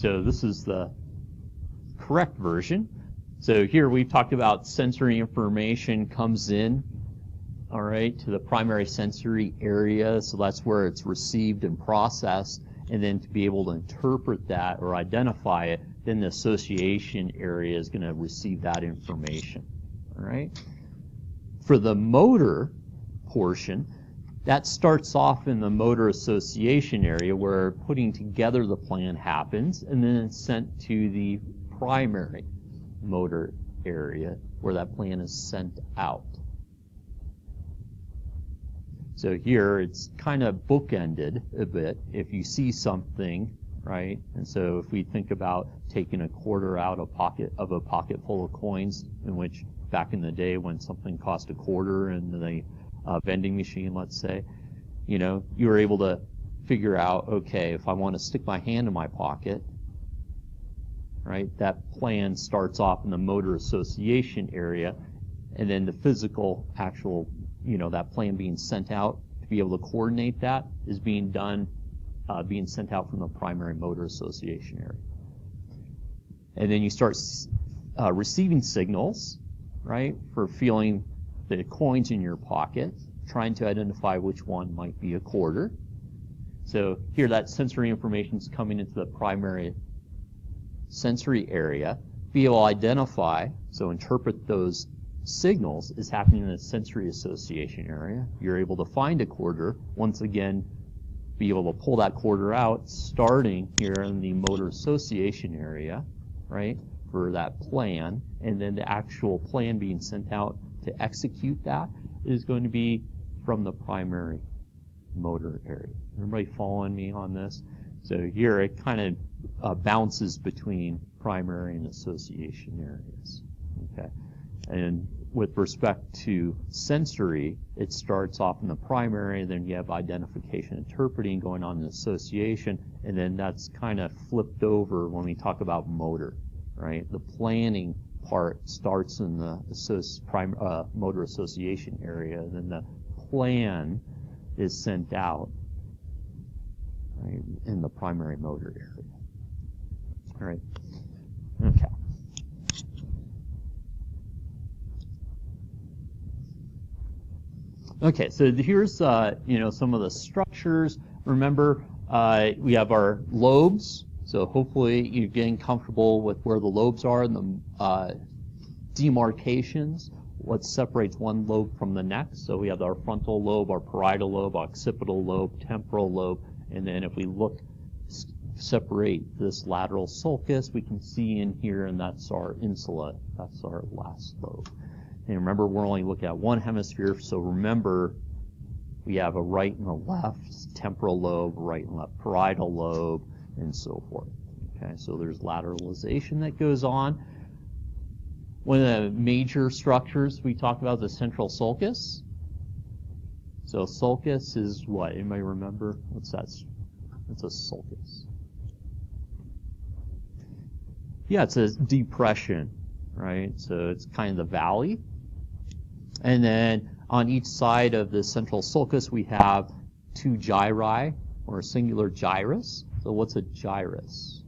So this is the correct version. So here we've talked about sensory information comes in, all right, to the primary sensory area. So that's where it's received and processed. And then to be able to interpret that or identify it, then the association area is going to receive that information, all right? For the motor portion, that starts off in the motor association area where putting together the plan happens and then it's sent to the primary motor area where that plan is sent out. So here it's kind of bookended a bit. If you see something, right? And so if we think about taking a quarter out of pocket of a pocket full of coins, in which back in the day when something cost a quarter and the uh, vending machine, let's say, you know, you were able to figure out, okay, if I want to stick my hand in my pocket, right, that plan starts off in the motor association area, and then the physical actual, you know, that plan being sent out to be able to coordinate that is being done, uh, being sent out from the primary motor association area. And then you start uh, receiving signals, right, for feeling the coins in your pocket, trying to identify which one might be a quarter. So here that sensory information is coming into the primary sensory area, be able to identify, so interpret those signals is happening in the sensory association area. You're able to find a quarter, once again, be able to pull that quarter out, starting here in the motor association area, right, for that plan, and then the actual plan being sent out to execute that is going to be from the primary motor area. Everybody following me on this? So here it kind of uh, bounces between primary and association areas. Okay, and with respect to sensory, it starts off in the primary, then you have identification interpreting going on in association, and then that's kind of flipped over when we talk about motor, right? The planning part starts in the uh, motor association area, then the plan is sent out right, in the primary motor area. All right. Okay. Okay, so here's uh, you know some of the structures. Remember, uh, we have our lobes. So hopefully you're getting comfortable with where the lobes are and the uh, demarcations. What separates one lobe from the next. So we have our frontal lobe, our parietal lobe, occipital lobe, temporal lobe, and then if we look separate this lateral sulcus, we can see in here, and that's our insula. That's our last lobe. And remember, we're only looking at one hemisphere, so remember, we have a right and a left temporal lobe, right and left parietal lobe, and so forth. Okay, so there's lateralization that goes on. One of the major structures we talked about is the central sulcus. So sulcus is what? Anybody remember? What's that? It's a sulcus. Yeah, it's a depression, right? So it's kind of the valley. And then on each side of the central sulcus, we have two gyri, or a singular gyrus. So what's a gyrus?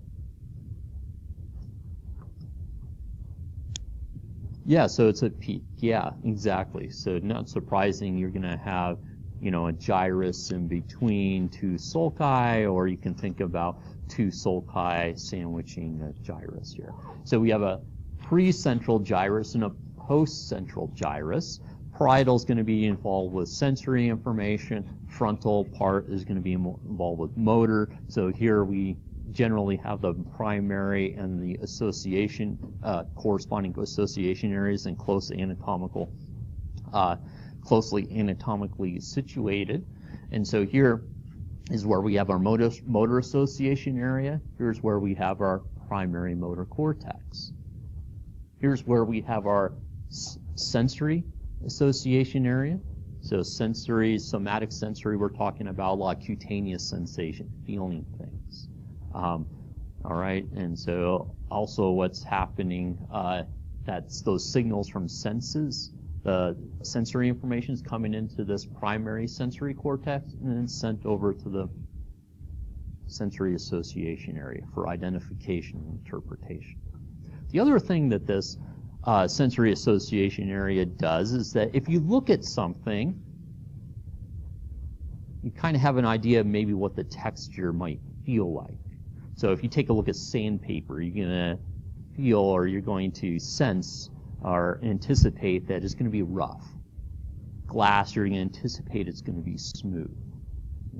Yeah, so it's a peak. Yeah, exactly. So not surprising you're going to have, you know, a gyrus in between two sulci, or you can think about two sulci sandwiching a gyrus here. So we have a pre-central gyrus and a post-central gyrus. Parietal is going to be involved with sensory information. Frontal part is going to be involved with motor. So here we generally have the primary and the association, uh, corresponding association areas and close anatomical, uh, closely anatomically situated. And so here is where we have our motor, motor association area. Here's where we have our primary motor cortex. Here's where we have our sensory association area. So sensory, somatic sensory, we're talking about a lot of cutaneous sensation, feeling things. Um, all right, and so also what's happening, uh, that's those signals from senses the sensory information is coming into this primary sensory cortex and then sent over to the sensory association area for identification and interpretation. The other thing that this uh, sensory association area does is that if you look at something, you kind of have an idea of maybe what the texture might feel like. So if you take a look at sandpaper, you're going to feel or you're going to sense or anticipate that it's going to be rough. Glass, you're going to anticipate it's going to be smooth.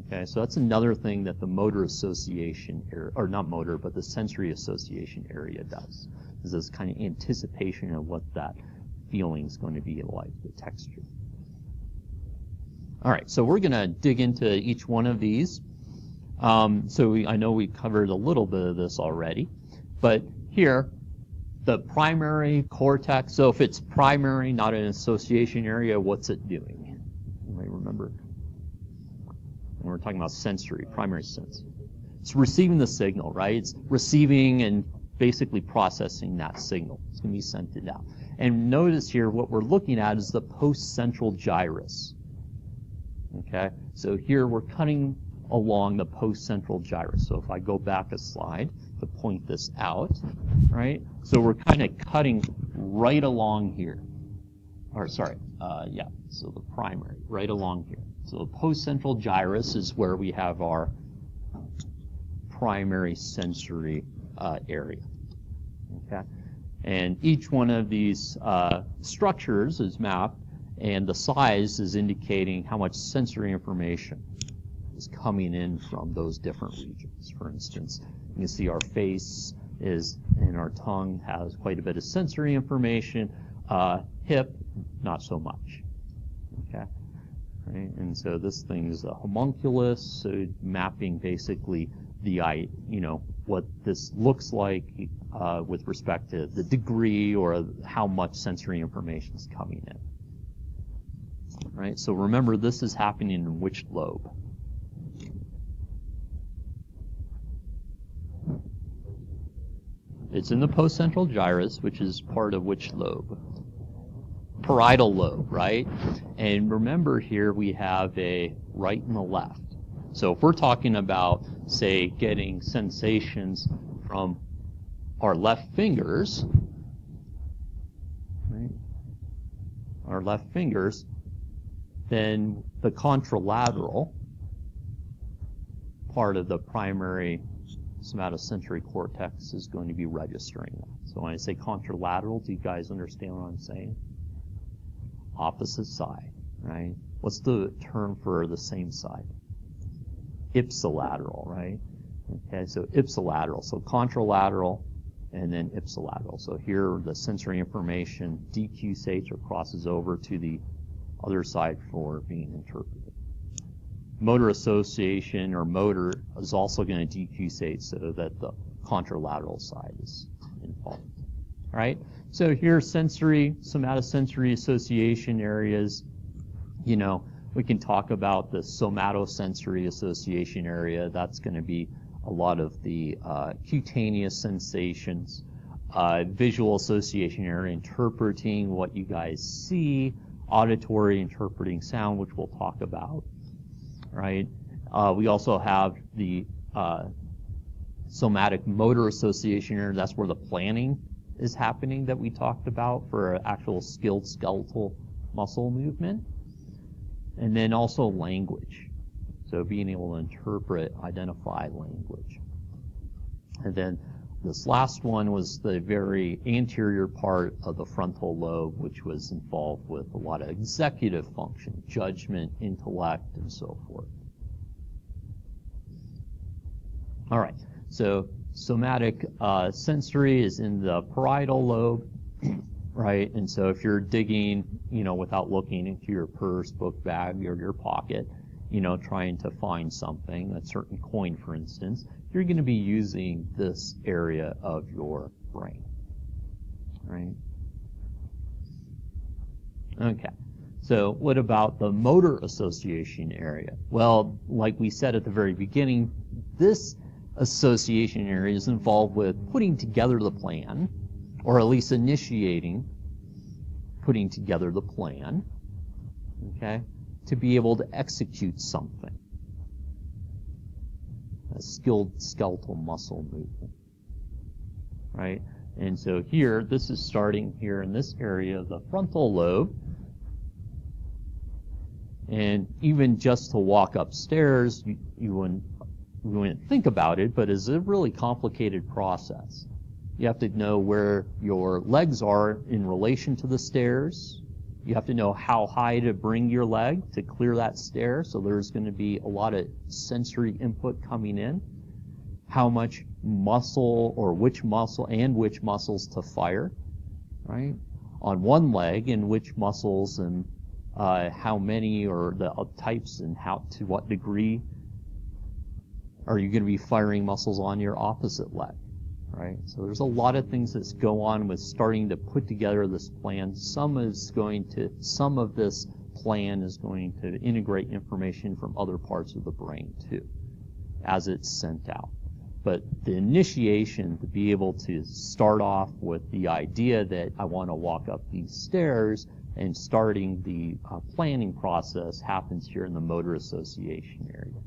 Okay, so that's another thing that the motor association, area or not motor, but the sensory association area does, is this kind of anticipation of what that feeling is going to be like, the texture. All right, so we're going to dig into each one of these. Um, so we, I know we covered a little bit of this already, but here, the primary cortex, so if it's primary, not an association area, what's it doing? You might remember. When we're talking about sensory, primary sense. It's receiving the signal, right? It's receiving and basically processing that signal. It's going to be sent it out. And notice here, what we're looking at is the post-central gyrus. Okay, so here we're cutting along the post-central gyrus. So if I go back a slide to point this out, right? So we're kind of cutting right along here. Or sorry, uh, yeah, so the primary, right along here. So the post-central gyrus is where we have our primary sensory uh, area. Okay, and each one of these uh, structures is mapped, and the size is indicating how much sensory information is coming in from those different regions. For instance, you can see our face is, and our tongue has quite a bit of sensory information. Uh, hip, not so much. Okay, right? And so this thing is a homunculus, so mapping basically the eye, you know what this looks like uh, with respect to the degree or how much sensory information is coming in. Right. So remember, this is happening in which lobe? It's in the postcentral gyrus, which is part of which lobe? Parietal lobe, right? And remember here we have a right and a left. So if we're talking about, say, getting sensations from our left fingers, right? Our left fingers, then the contralateral part of the primary somatosensory cortex is going to be registering that. So when I say contralateral, do you guys understand what I'm saying? Opposite side, right? What's the term for the same side? Ipsilateral, right? Okay, so ipsilateral. So contralateral and then ipsilateral. So here the sensory information decussates or crosses over to the other side for being interpreted motor association or motor is also going to decussate so that the contralateral side is involved. All right. So here, sensory, somatosensory association areas. You know, we can talk about the somatosensory association area. That's going to be a lot of the uh, cutaneous sensations, uh, visual association area, interpreting what you guys see, auditory interpreting sound, which we'll talk about right? Uh, we also have the uh, somatic motor association area. That's where the planning is happening that we talked about for actual skilled skeletal muscle movement. And then also language. So being able to interpret, identify language. And then this last one was the very anterior part of the frontal lobe, which was involved with a lot of executive function, judgment, intellect, and so forth. All right, so somatic uh, sensory is in the parietal lobe, right? And so if you're digging, you know, without looking into your purse, book bag, or your pocket, you know, trying to find something, a certain coin, for instance, you're going to be using this area of your brain. Right? Okay. So what about the motor association area? Well, like we said at the very beginning, this association area is involved with putting together the plan, or at least initiating putting together the plan, okay, to be able to execute something. a skilled skeletal muscle movement, right? And so here, this is starting here in this area of the frontal lobe. And even just to walk upstairs, you, you wouldn't, you wouldn't think about it, but it's a really complicated process. You have to know where your legs are in relation to the stairs. You have to know how high to bring your leg to clear that stair. So there's going to be a lot of sensory input coming in. How much muscle or which muscle and which muscles to fire, right? On one leg and which muscles and uh, how many or the types and how to what degree are you going to be firing muscles on your opposite leg right? So there's a lot of things that go on with starting to put together this plan. Some is going to, some of this plan is going to integrate information from other parts of the brain too, as it's sent out. But the initiation to be able to start off with the idea that I want to walk up these stairs and starting the uh, planning process happens here in the motor association area.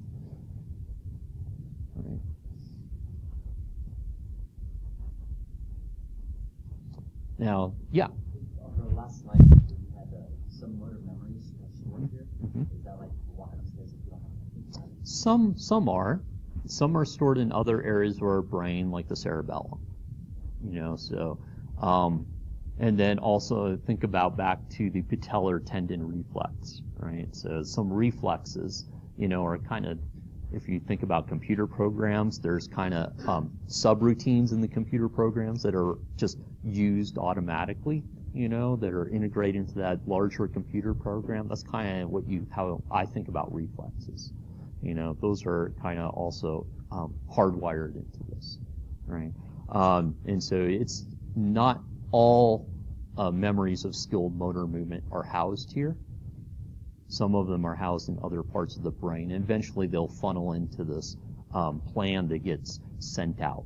Now, yeah. Last slide, you had uh, some memories stored here. Mm-hmm. Is that like walking upstairs if you don't have Some some are. Some are stored in other areas of our brain, like the cerebellum. You know, so um, and then also think about back to the patellar tendon reflex, right? So some reflexes, you know, are kind of if you think about computer programs, there's kind of um, subroutines in the computer programs that are just used automatically, you know, that are integrated into that larger computer program. That's kind of what you how I think about reflexes. You know, those are kind of also um, hardwired into this, right? Um, and so it's not all uh, memories of skilled motor movement are housed here. Some of them are housed in other parts of the brain. And eventually they'll funnel into this um, plan that gets sent out.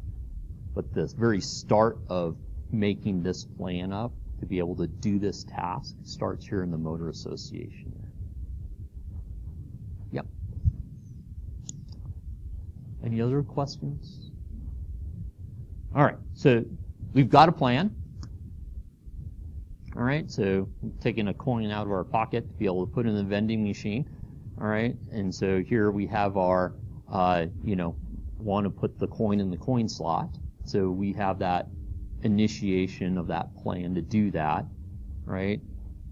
But the very start of making this plan up to be able to do this task starts here in the motor association. Yep. Any other questions? All right. So we've got a plan. All right, so taking a coin out of our pocket to be able to put in the vending machine. All right, and so here we have our, uh, you know, want to put the coin in the coin slot. So we have that initiation of that plan to do that, right?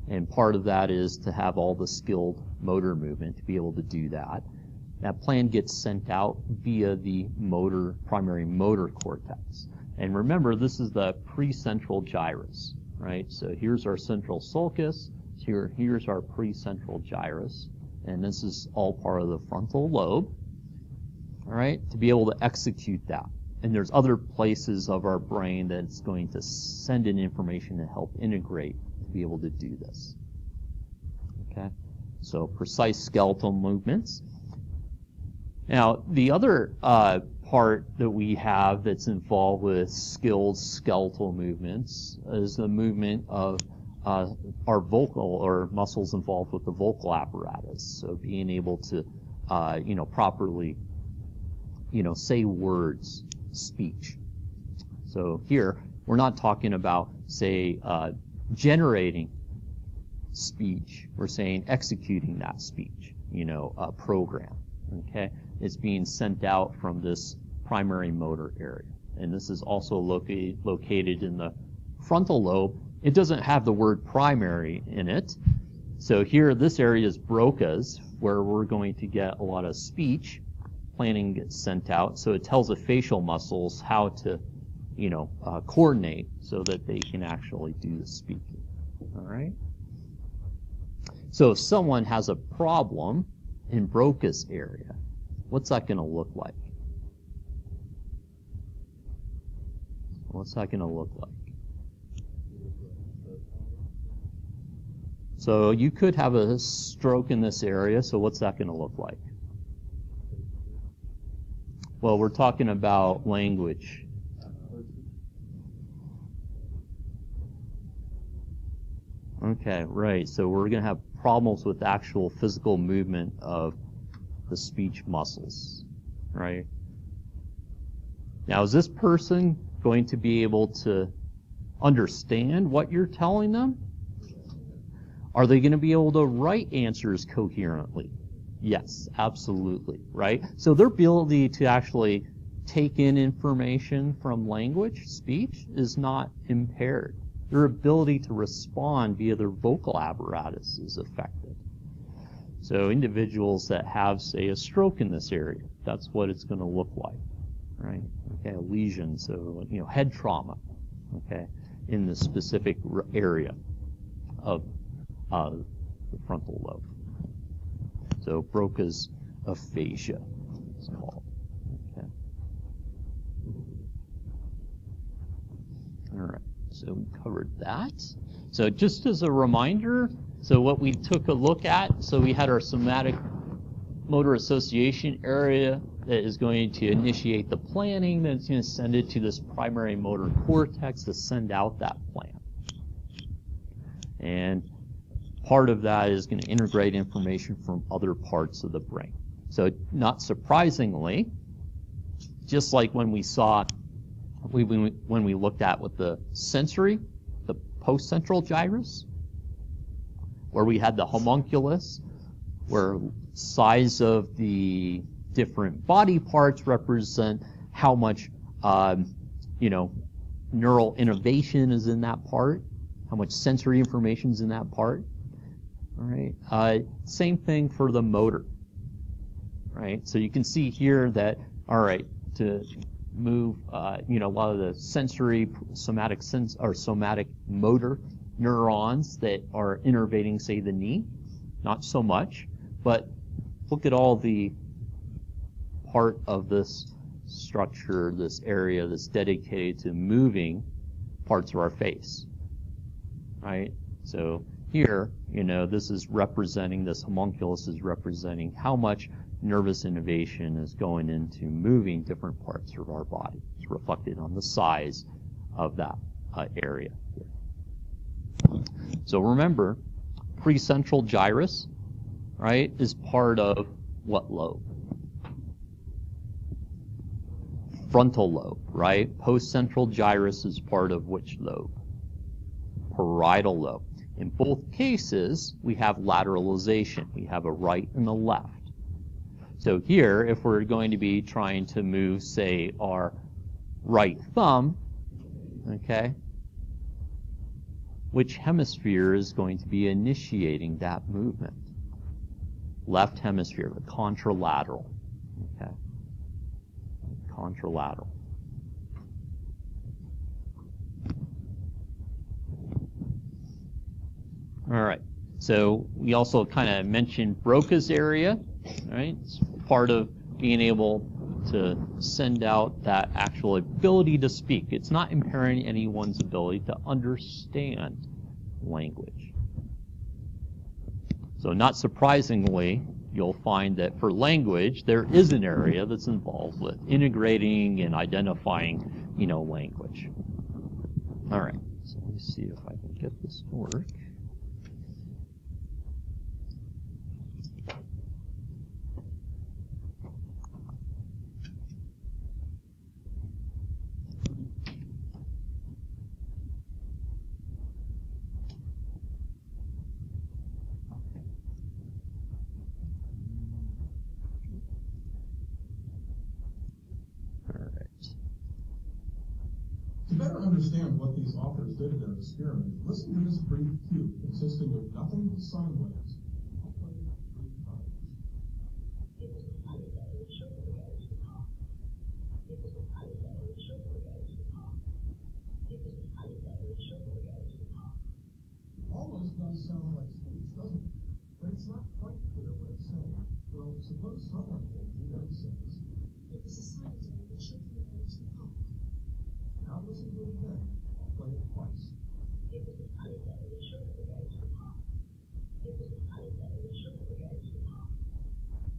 And part of that is to have all the skilled motor movement to be able to do that. That plan gets sent out via the motor, primary motor cortex. And remember, this is the precentral gyrus right? So here's our central sulcus. Here, here's our precentral gyrus. And this is all part of the frontal lobe. All right, to be able to execute that. And there's other places of our brain that's going to send in information to help integrate to be able to do this. Okay, so precise skeletal movements. Now, the other uh, part that we have that's involved with skilled skeletal movements is the movement of uh, our vocal or muscles involved with the vocal apparatus. So being able to, uh, you know, properly, you know, say words, speech. So here, we're not talking about, say, uh, generating speech. We're saying executing that speech, you know, a program. Okay, it's being sent out from this primary motor area. And this is also located, located in the frontal lobe. It doesn't have the word primary in it. So here, this area is Broca's, where we're going to get a lot of speech. Planning gets sent out, so it tells the facial muscles how to, you know, uh, coordinate so that they can actually do the speaking. All right. So if someone has a problem in Broca's area, what's that going to look like? What's that going to look like? So you could have a stroke in this area, so what's that going to look like? Well, we're talking about language. Okay, right. So we're going to have problems with actual physical movement of the speech muscles, right? Now, is this person going to be able to understand what you're telling them? Are they going to be able to write answers coherently? Yes, absolutely, right? So their ability to actually take in information from language, speech, is not impaired. Their ability to respond via their vocal apparatus is affected. So individuals that have, say, a stroke in this area, that's what it's going to look like, right? Okay, a lesion, so, you know, head trauma, okay, in the specific area of uh, the frontal lobe. So Broca's aphasia, it's called. Okay. All right, so we covered that. So just as a reminder, so what we took a look at, so we had our somatic motor association area that is going to initiate the planning, then it's going to send it to this primary motor cortex to send out that plan. And part of that is going to integrate information from other parts of the brain. So not surprisingly, just like when we saw, when we looked at with the sensory, the post-central gyrus, where we had the homunculus, where size of the different body parts represent how much, um, you know, neural innervation is in that part, how much sensory information is in that part. All right. Uh, same thing for the motor. Right. So you can see here that all right to move, uh, you know, a lot of the sensory somatic sense or somatic motor neurons that are innervating, say, the knee. Not so much, but look at all the part of this structure, this area that's dedicated to moving parts of our face. Right? So here, you know, this is representing, this homunculus is representing how much nervous innervation is going into moving different parts of our body. It's reflected on the size of that uh, area. So remember, precentral gyrus, right, is part of what lobe? Frontal lobe, right? Postcentral gyrus is part of which lobe? Parietal lobe. In both cases, we have lateralization. We have a right and a left. So here, if we're going to be trying to move, say, our right thumb, okay, which hemisphere is going to be initiating that movement? Left hemisphere, the contralateral, okay, contralateral. All right. So we also kind of mentioned Broca's area, right? It's part of being able to send out that actual ability to speak. It's not impairing anyone's ability to understand language. So not surprisingly, you'll find that for language, there is an area that's involved with integrating and identifying, you know, language. All right. So let me see if I can get this to work. Understand what these authors did in their experiment, listen to this brief cue consisting of nothing but sine waves. Almost does sound like speech, doesn't it? But it's not quite clear what it's saying. Well, suppose someone told you that it says, it was a science that should be now listen to it again. I'll play it twice.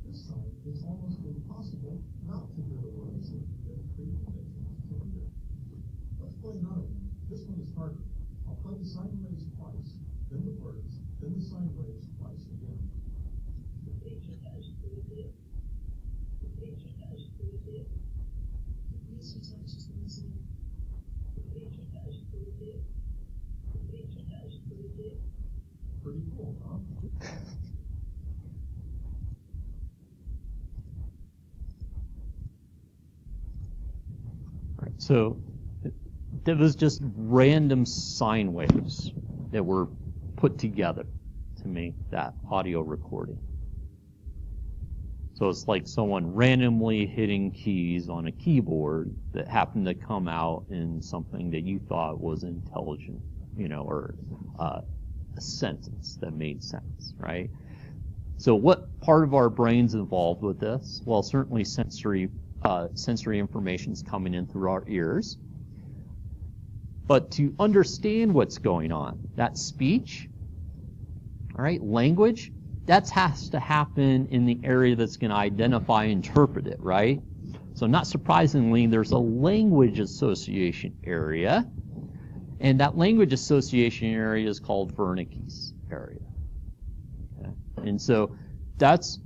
This time, it's almost impossible not to hear the words that the preconditions to hear. Let's play another one. This one is harder. I'll play the sine waves twice, then the words, then the sine waves twice again. The Pretty cool, huh? Right, so there was just random sine waves that were put together to make that audio recording. So it's like someone randomly hitting keys on a keyboard that happened to come out in something that you thought was intelligent, you know, or uh, a sentence that made sense, right? So what part of our brain's involved with this? Well, certainly sensory uh, sensory information is coming in through our ears. But to understand what's going on, that speech, all right, language, that has to happen in the area that's going to identify interpret it, right? So not surprisingly, there's a language association area, and that language association area is called Wernicke's area. Okay? And so that's,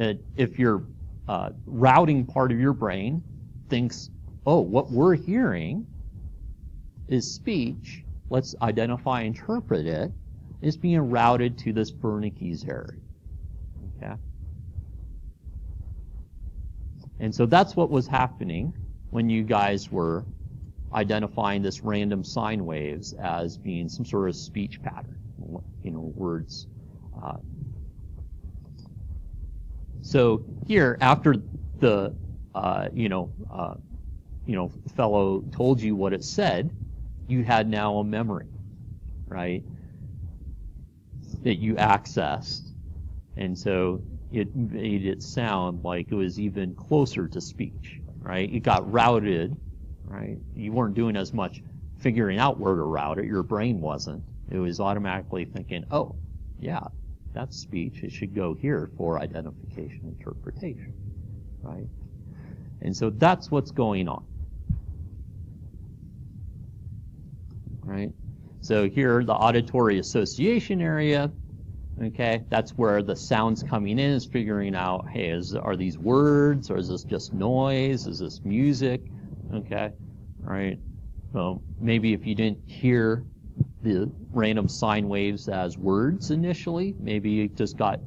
uh, if your uh, routing part of your brain thinks, oh, what we're hearing is speech, let's identify interpret it. it, is being routed to this Wernicke's area. Okay? And so that's what was happening when you guys were identifying this random sine waves as being some sort of speech pattern, you know, words. Uh, so here, after the, uh, you know, uh, you know, fellow told you what it said, you had now a memory, right? That you accessed. And so it made it sound like it was even closer to speech, right? It got routed, right? You weren't doing as much figuring out where to route it. Your brain wasn't. It was automatically thinking, oh, yeah, that's speech. It should go here for identification interpretation, right? And so that's what's going on. right? So here, the auditory association area, okay, that's where the sounds coming in is figuring out, hey, is, are these words, or is this just noise, is this music, okay, right? So maybe if you didn't hear the random sine waves as words initially, maybe it just got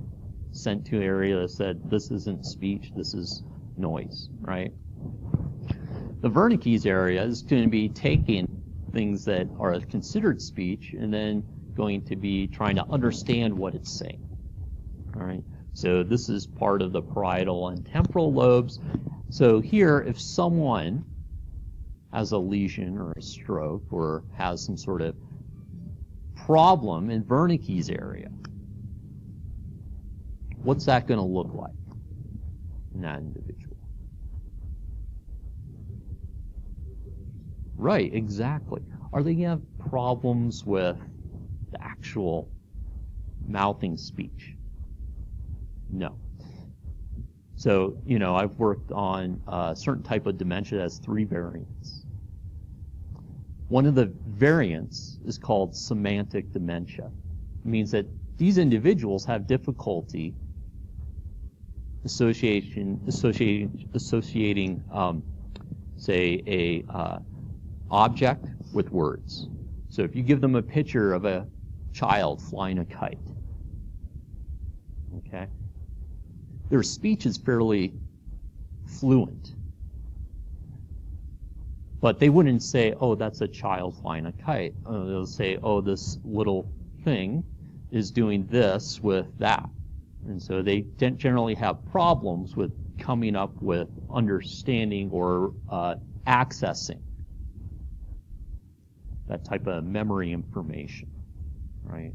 sent to an area that said, this isn't speech, this is noise, right? The Wernicke's area is going to be taking things that are considered speech and then going to be trying to understand what it's saying. All right. So this is part of the parietal and temporal lobes. So here, if someone has a lesion or a stroke or has some sort of problem in Wernicke's area, what's that going to look like in that individual? Right, exactly. Are they going to have problems with the actual mouthing speech? No. So, you know, I've worked on a certain type of dementia that has three variants. One of the variants is called semantic dementia. It means that these individuals have difficulty association, associating, associating um, say, a uh, object with words. So if you give them a picture of a child flying a kite, okay, their speech is fairly fluent. But they wouldn't say, oh, that's a child flying a kite. Uh, they'll say, oh, this little thing is doing this with that. And so they generally have problems with coming up with understanding or uh, accessing that type of memory information, right?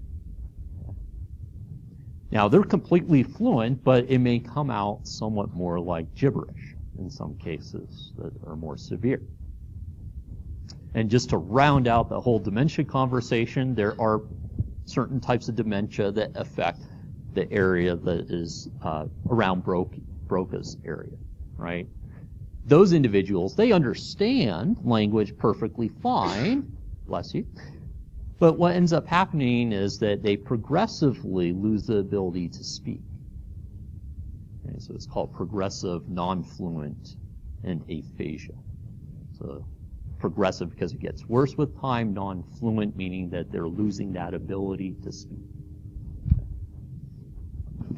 Now, they're completely fluent, but it may come out somewhat more like gibberish in some cases that are more severe. And just to round out the whole dementia conversation, there are certain types of dementia that affect the area that is uh, around Broca's area, right? Those individuals, they understand language perfectly fine, bless you. But what ends up happening is that they progressively lose the ability to speak. Okay, so it's called progressive non-fluent and aphasia. So progressive because it gets worse with time, non-fluent meaning that they're losing that ability to speak.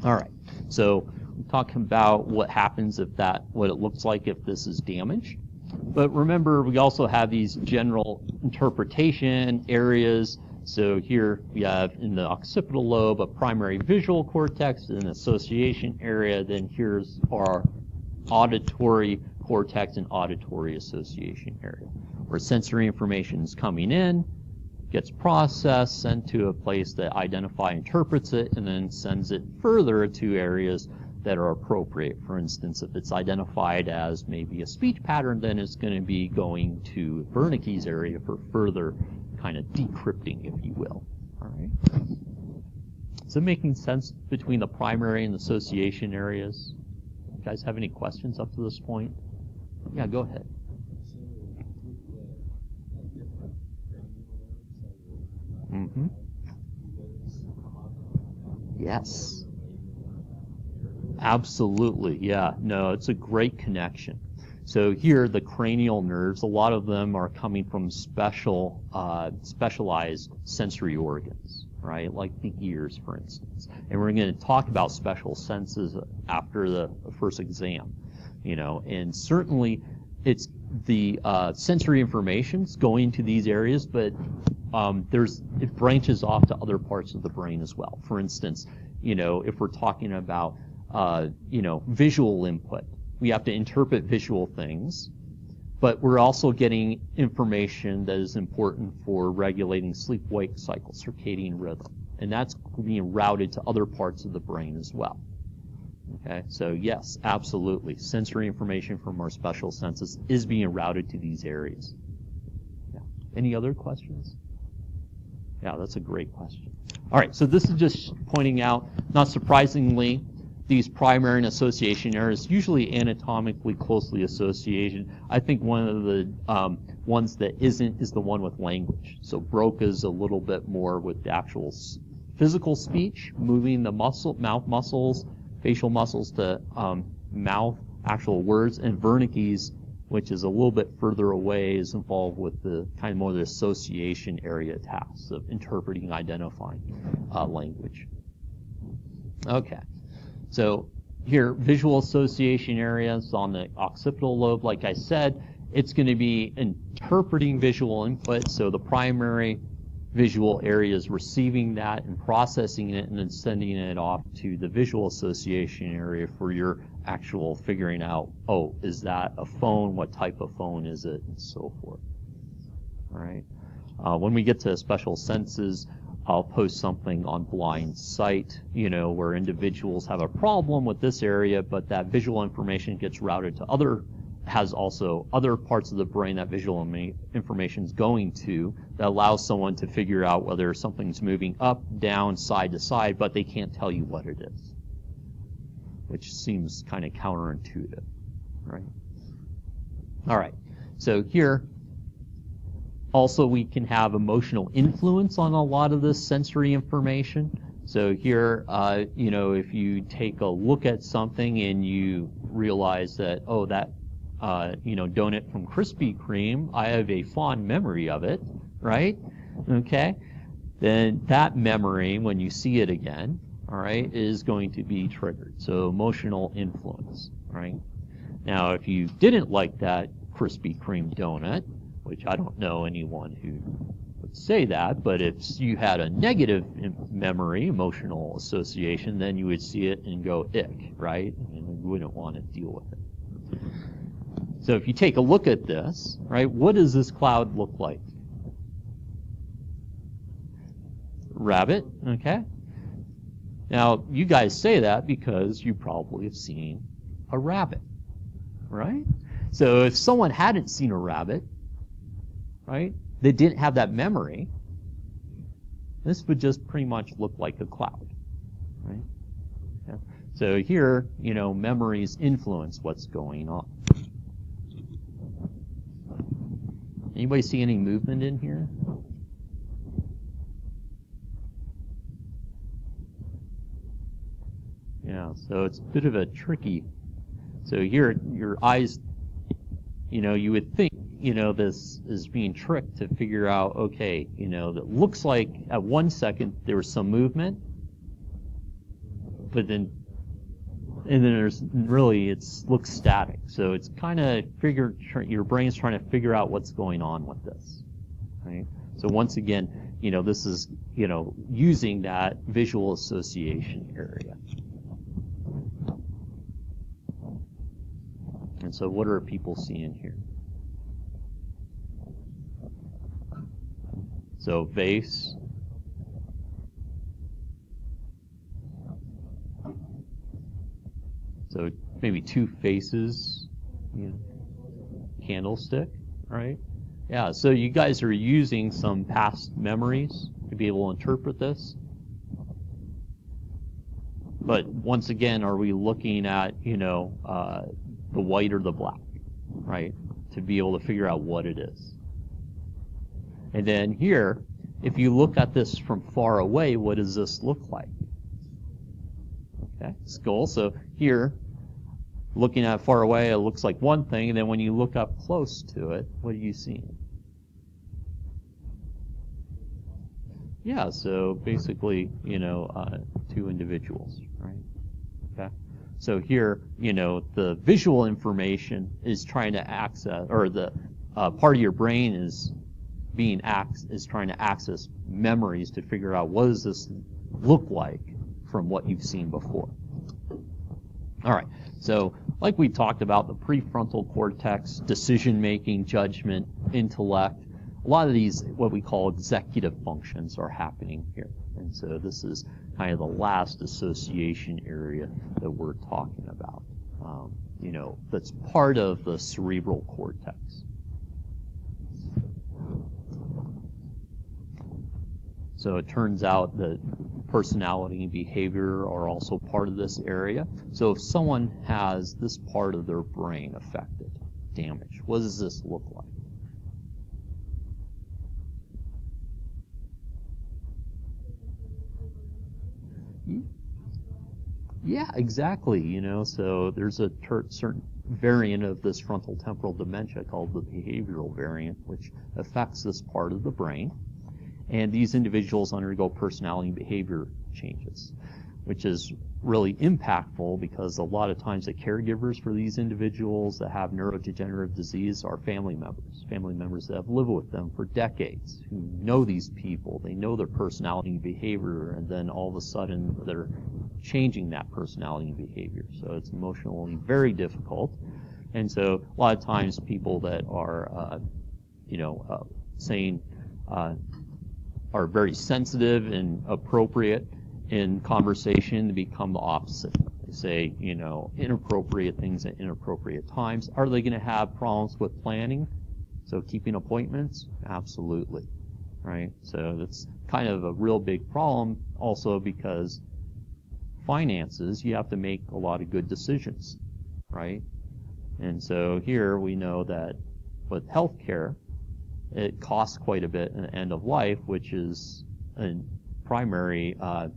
All right, so we're talking about what happens if that, what it looks like if this is damaged. But remember, we also have these general interpretation areas. So here we have in the occipital lobe a primary visual cortex, an association area. Then here's our auditory cortex and auditory association area, where sensory information is coming in, gets processed, sent to a place that identify interprets it, and then sends it further to areas that are appropriate. For instance, if it's identified as maybe a speech pattern, then it's going to be going to Wernicke's area for further kind of decrypting, if you will. All right. Is it making sense between the primary and association areas? You guys have any questions up to this point? Yeah, go ahead. Mm-hmm. Yes. Absolutely, yeah. No, it's a great connection. So here, the cranial nerves, a lot of them are coming from special, uh, specialized sensory organs, right? Like the ears, for instance. And we're going to talk about special senses after the first exam, you know. And certainly, it's the uh, sensory is going to these areas, but um, there's it branches off to other parts of the brain as well. For instance, you know, if we're talking about uh, you know, visual input. We have to interpret visual things, but we're also getting information that is important for regulating sleep-wake cycle, circadian rhythm, and that's being routed to other parts of the brain as well. Okay, so yes, absolutely, sensory information from our special senses is being routed to these areas. Yeah. Any other questions? Yeah, that's a great question. All right, so this is just pointing out, not surprisingly, these primary and association areas, usually anatomically closely associated. I think one of the um, ones that isn't is the one with language. So Broca's is a little bit more with the actual physical speech, moving the muscle, mouth muscles, facial muscles to um, mouth actual words, and Wernicke's, which is a little bit further away, is involved with the kind of more the association area tasks of interpreting, identifying uh, language. Okay. So here, visual association areas on the occipital lobe, like I said, it's going to be interpreting visual input. So the primary visual areas receiving that and processing it and then sending it off to the visual association area for your actual figuring out, oh, is that a phone? What type of phone is it? And so forth. All right. Uh, when we get to special senses, I'll post something on Blind Sight, you know, where individuals have a problem with this area, but that visual information gets routed to other, has also other parts of the brain that visual information is going to that allows someone to figure out whether something's moving up, down, side to side, but they can't tell you what it is, which seems kind of counterintuitive, right? All right, so here also, we can have emotional influence on a lot of this sensory information. So here, uh, you know, if you take a look at something and you realize that, oh, that, uh, you know, donut from Krispy Kreme, I have a fond memory of it, right? Okay? Then that memory, when you see it again, all right, is going to be triggered. So emotional influence, right? Now, if you didn't like that Krispy Kreme donut, which I don't know anyone who would say that, but if you had a negative memory, emotional association, then you would see it and go ick, right? And you wouldn't want to deal with it. So if you take a look at this, right, what does this cloud look like? Rabbit, okay? Now, you guys say that because you probably have seen a rabbit, right? So if someone hadn't seen a rabbit, right? They didn't have that memory. This would just pretty much look like a cloud, right? Yeah. So here, you know, memories influence what's going on. Anybody see any movement in here? Yeah, so it's a bit of a tricky. So here, your eyes you know, you would think, you know, this is being tricked to figure out, okay, you know, that looks like at one second there was some movement, but then, and then there's really it's looks static. So it's kind of figure your brain's trying to figure out what's going on with this, right? So once again, you know, this is you know using that visual association area. And so what are people seeing here? So vase. So maybe two faces, you know, candlestick, right? Yeah, so you guys are using some past memories to be able to interpret this. But once again, are we looking at, you know, uh, the white or the black, right? To be able to figure out what it is. And then here, if you look at this from far away, what does this look like? Okay, skull. So here, looking at far away, it looks like one thing, and then when you look up close to it, what are you seeing? Yeah, so basically, you know, uh, two individuals, right? Okay. So here, you know, the visual information is trying to access, or the uh, part of your brain is being ac- is trying to access memories to figure out what does this look like from what you've seen before. All right. So, like we talked about, the prefrontal cortex, decision making, judgment, intellect, a lot of these, what we call executive functions, are happening here. And so, this is kind of the last association area that we're talking about. Um, you know, that's part of the cerebral cortex. So it turns out that personality and behavior are also part of this area. So if someone has this part of their brain affected, damaged, what does this look like? Yeah, exactly. You know, so there's a certain variant of this frontal temporal dementia called the behavioral variant, which affects this part of the brain. And these individuals undergo personality and behavior changes, which is really impactful because a lot of times the caregivers for these individuals that have neurodegenerative disease are family members, family members that have lived with them for decades, who know these people, they know their personality and behavior, and then all of a sudden they're changing that personality and behavior. So it's emotionally very difficult. And so a lot of times people that are, uh, you know, uh, saying, uh, are very sensitive and appropriate in conversation to become the opposite. They say, you know, inappropriate things at inappropriate times. Are they going to have problems with planning? So keeping appointments? Absolutely. Right? So that's kind of a real big problem also because finances, you have to make a lot of good decisions. Right? And so here we know that with healthcare, it costs quite a bit in the end of life, which is a primary, uh,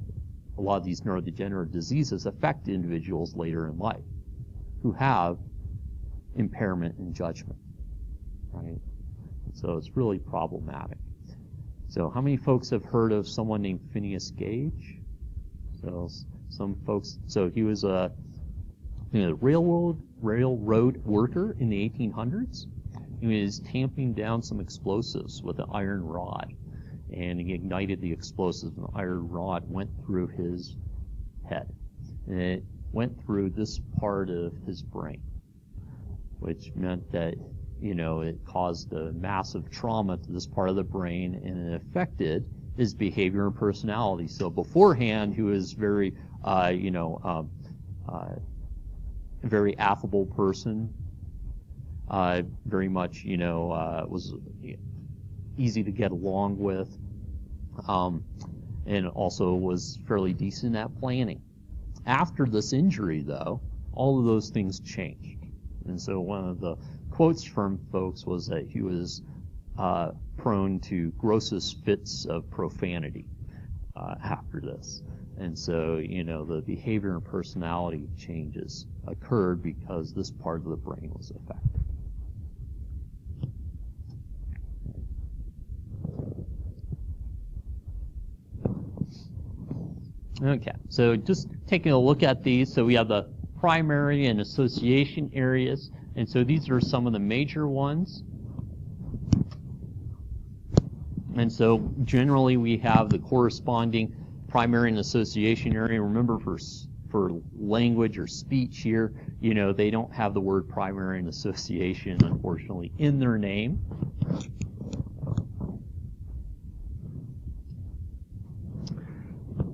a lot of these neurodegenerative diseases affect individuals later in life who have impairment in judgment, right? So it's really problematic. So how many folks have heard of someone named Phineas Gage? So some folks, so he was a you know, railroad railroad worker in the 1800s he was tamping down some explosives with an iron rod, and he ignited the explosives, and the iron rod went through his head, and it went through this part of his brain, which meant that you know it caused a massive trauma to this part of the brain, and it affected his behavior and personality. So beforehand, he was very, uh, you know, um, uh, very affable person, uh, very much, you know, uh, was easy to get along with, um, and also was fairly decent at planning. After this injury, though, all of those things changed. And so one of the quotes from folks was that he was uh, prone to grossest fits of profanity uh, after this. And so, you know, the behavior and personality changes occurred because this part of the brain was affected. Okay, so just taking a look at these, so we have the primary and association areas, and so these are some of the major ones. And so generally we have the corresponding primary and association area. Remember for for language or speech here, you know, they don't have the word primary and association, unfortunately, in their name.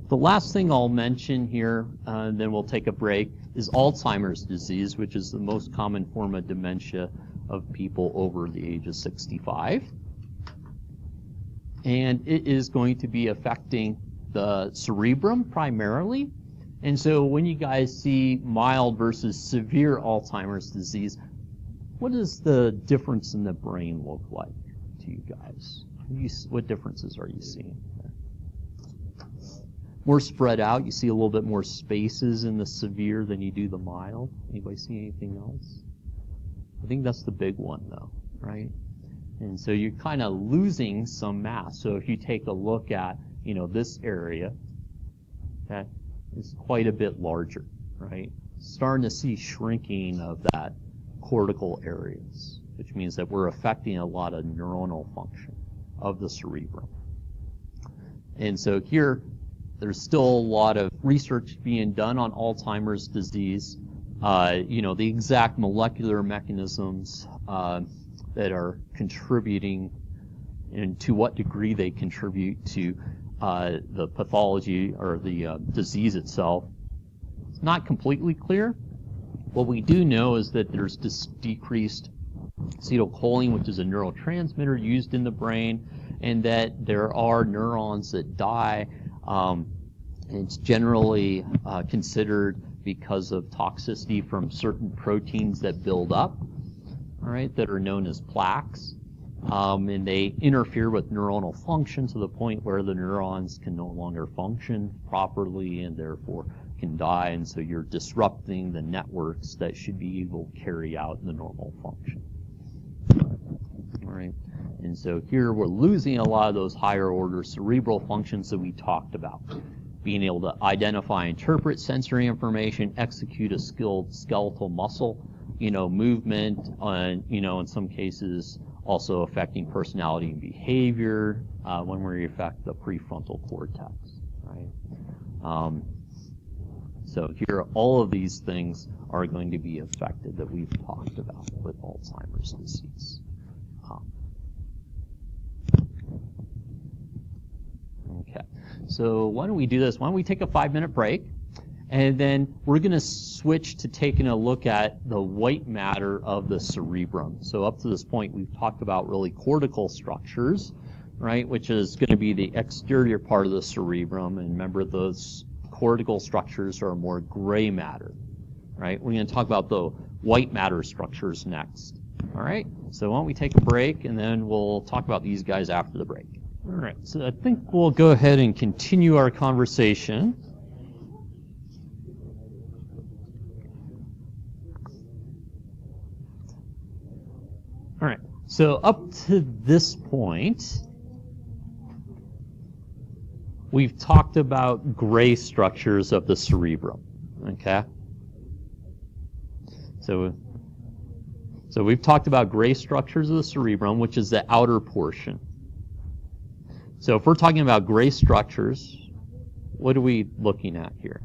The last thing I'll mention here, uh, then we'll take a break, is Alzheimer's disease, which is the most common form of dementia of people over the age of 65. And it is going to be affecting the cerebrum primarily. And so when you guys see mild versus severe Alzheimer's disease, what does the difference in the brain look like to you guys? What differences are you seeing? More spread out. You see a little bit more spaces in the severe than you do the mild. Anybody see anything else? I think that's the big one though, right? And so you're kind of losing some mass. So if you take a look at, you know, this area, okay, it's quite a bit larger, right? Starting to see shrinking of that cortical areas, which means that we're affecting a lot of neuronal function of the cerebrum. And so here, there's still a lot of research being done on Alzheimer's disease. Uh, you know, the exact molecular mechanisms uh, that are contributing and to what degree they contribute to uh, the pathology or the uh, disease itself. It's not completely clear. What we do know is that there's this decreased acetylcholine, which is a neurotransmitter used in the brain, and that there are neurons that die um, it's generally uh, considered because of toxicity from certain proteins that build up, all right, that are known as plaques. Um, and they interfere with neuronal function to the point where the neurons can no longer function properly and therefore can die. And so you're disrupting the networks that should be able to carry out the normal function. All right. And so here we're losing a lot of those higher order cerebral functions that we talked about. Being able to identify, interpret sensory information, execute a skilled skeletal muscle, you know, movement, uh, you know, in some cases also affecting personality and behavior uh, when we affect the prefrontal cortex, right? Um, so here, all of these things are going to be affected that we've talked about with Alzheimer's disease. Um, Okay, so why don't we do this? Why don't we take a five minute break? And then we're going to switch to taking a look at the white matter of the cerebrum. So up to this point, we've talked about really cortical structures, right, which is going to be the exterior part of the cerebrum. And remember, those cortical structures are more gray matter, right? We're going to talk about the white matter structures next. All right, so why don't we take a break and then we'll talk about these guys after the break. All right, so I think we'll go ahead and continue our conversation. All right, so up to this point, we've talked about gray structures of the cerebrum, okay? So, so we've talked about gray structures of the cerebrum, which is the outer portion. So if we're talking about gray structures, what are we looking at here?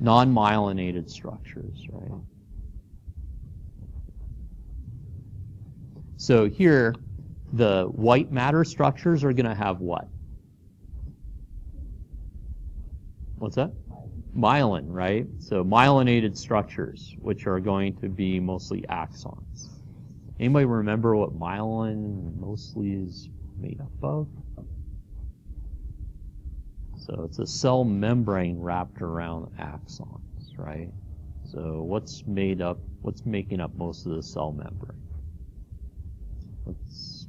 Non-myelinated structures, right? So here, the white matter structures are going to have what? What's that? Myelin, right? So myelinated structures, which are going to be mostly axons. Anybody remember what myelin mostly is made up of. So it's a cell membrane wrapped around axons, right? So what's made up, what's making up most of the cell membrane? What's,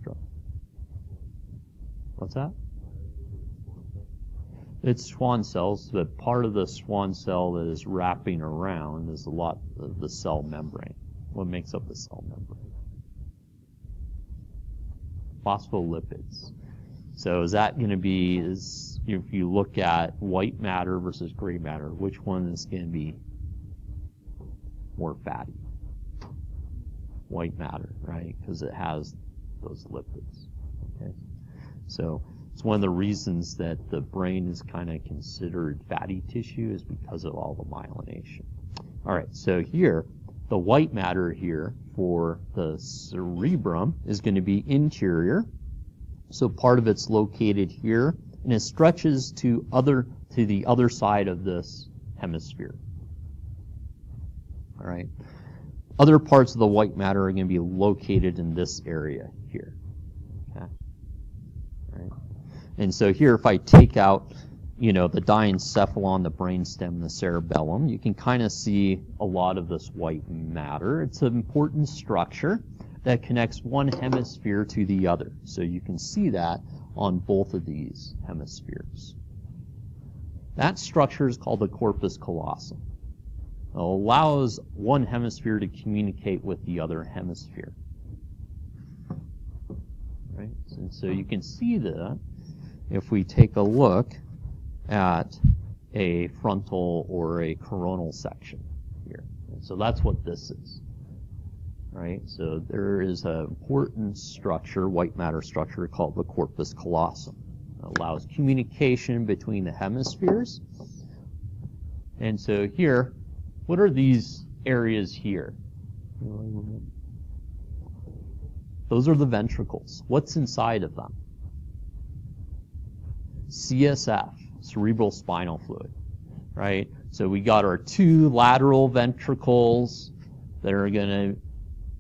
what's that? It's Schwann cells, but part of the Schwann cell that is wrapping around is a lot of the cell membrane. What makes up the cell membrane? Phospholipids. So is that going to be, is if you look at white matter versus gray matter, which one is going to be more fatty? White matter, right? Because it has those lipids. Okay. So it's one of the reasons that the brain is kind of considered fatty tissue is because of all the myelination. All right, so here, the white matter here for the cerebrum is going to be interior. So part of it's located here, and it stretches to other to the other side of this hemisphere. All right. Other parts of the white matter are going to be located in this area here. Okay. All right. And so here, if I take out, you know, the diencephalon, the brainstem, the cerebellum, you can kind of see a lot of this white matter. It's an important structure that connects one hemisphere to the other. So you can see that on both of these hemispheres. That structure is called the corpus callosum. It allows one hemisphere to communicate with the other hemisphere. Right? And so you can see that if we take a look at a frontal or a coronal section here. And so that's what this is. Right? So there is an important structure, white matter structure, called the corpus callosum. It allows communication between the hemispheres. And so here, what are these areas here? Those are the ventricles. What's inside of them? CSF, cerebral spinal fluid, right? So we got our two lateral ventricles that are going to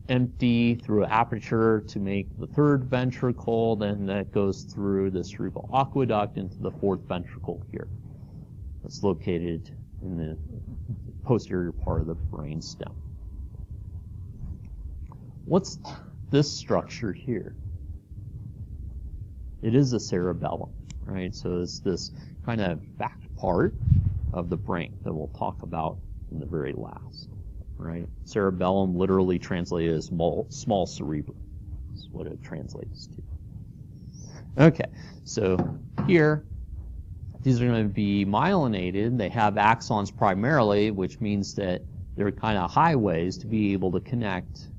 empty through an aperture to make the third ventricle, then that goes through the cerebral aqueduct into the fourth ventricle here. That's located in the posterior part of the brain stem. What's this structure here? It is a cerebellum, right? So it's this kind of back part of the brain that we'll talk about in the very last, right? Cerebellum literally translated as small, small cerebrum. That's what it translates to. Okay, so here these are going to be myelinated. They have axons primarily, which means that they're kind of highways to be able to connect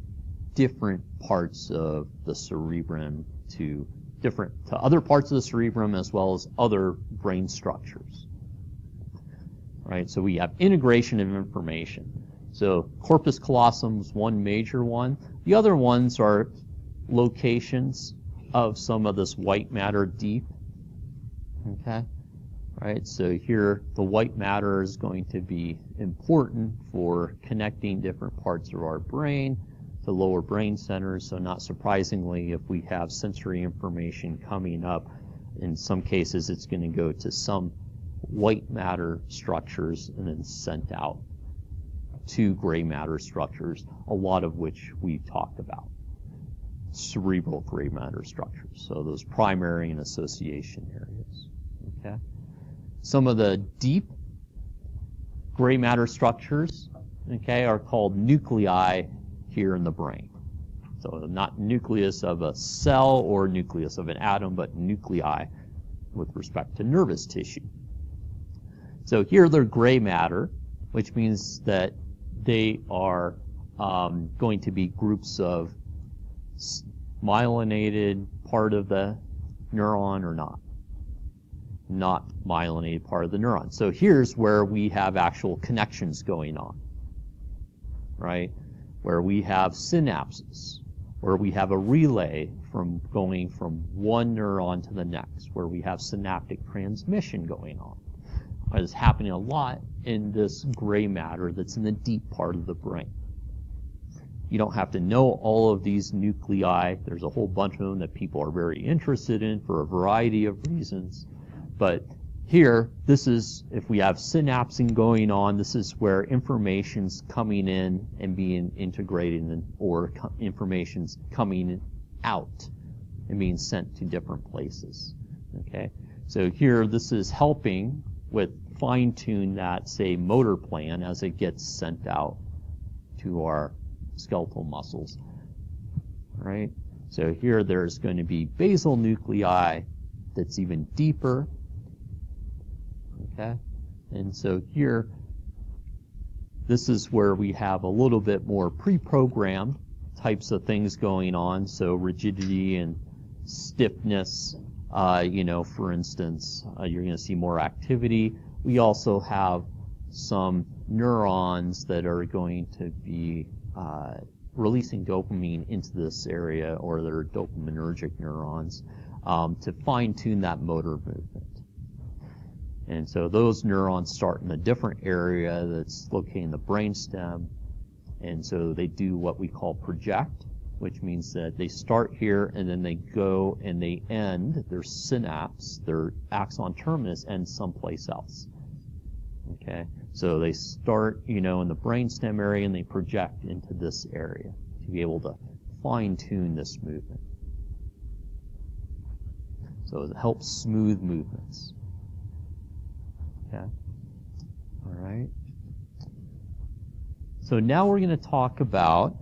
different parts of the cerebrum to different to other parts of the cerebrum as well as other brain structures. Right? So we have integration of information. So corpus callosum is one major one. The other ones are locations of some of this white matter deep. Okay? right? So here, the white matter is going to be important for connecting different parts of our brain to lower brain centers. So not surprisingly, if we have sensory information coming up, in some cases it's going to go to some white matter structures and then sent out to gray matter structures, a lot of which we've talked about. Cerebral gray matter structures. So those primary and association areas. Okay? Some of the deep gray matter structures, okay, are called nuclei here in the brain. So not nucleus of a cell or nucleus of an atom, but nuclei with respect to nervous tissue. So here they're gray matter, which means that they are um, going to be groups of myelinated part of the neuron or not not myelinated part of the neuron. So here's where we have actual connections going on, right? Where we have synapses, where we have a relay from going from one neuron to the next, where we have synaptic transmission going on. It's happening a lot in this gray matter that's in the deep part of the brain. You don't have to know all of these nuclei. There's a whole bunch of them that people are very interested in for a variety of reasons. But here, this is, if we have synapsing going on, this is where information's coming in and being integrated in, or information's coming out and being sent to different places. Okay? So here, this is helping with fine tune that, say, motor plan as it gets sent out to our skeletal muscles. Right? So here, there's going to be basal nuclei that's even deeper. Okay? And so here, this is where we have a little bit more pre-programmed types of things going on. So rigidity and stiffness, uh, you know, for instance, uh, you're going to see more activity. We also have some neurons that are going to be uh, releasing dopamine into this area, or they're dopaminergic neurons, um, to fine tune that motor movement. And so those neurons start in a different area that's located in the brainstem, and so they do what we call project, which means that they start here and then they go and they end their synapse, their axon terminus ends someplace else. Okay, so they start, you know, in the brainstem area and they project into this area to be able to fine tune this movement. So it helps smooth movements. All right. So now we're going to talk about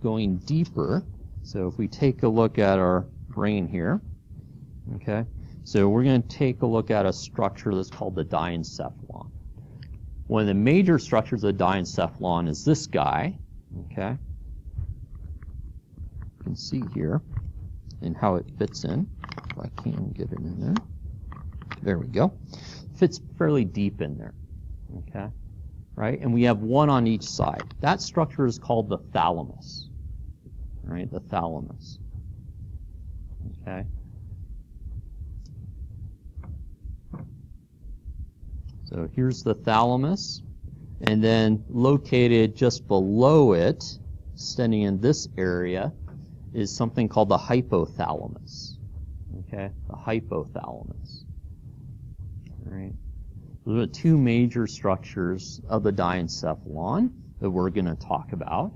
going deeper. So if we take a look at our brain here, okay, so we're going to take a look at a structure that's called the diencephalon. One of the major structures of the diencephalon is this guy, okay. You can see here and how it fits in. If I can get it in there. There we go. Fits fairly deep in there, okay right? And we have one on each side. That structure is called the thalamus, right? The thalamus. Okay. So here's the thalamus, and then located just below it, standing in this area, is something called the hypothalamus. Okay, the hypothalamus. Right. Those are two major structures of the diencephalon that we're going to talk about.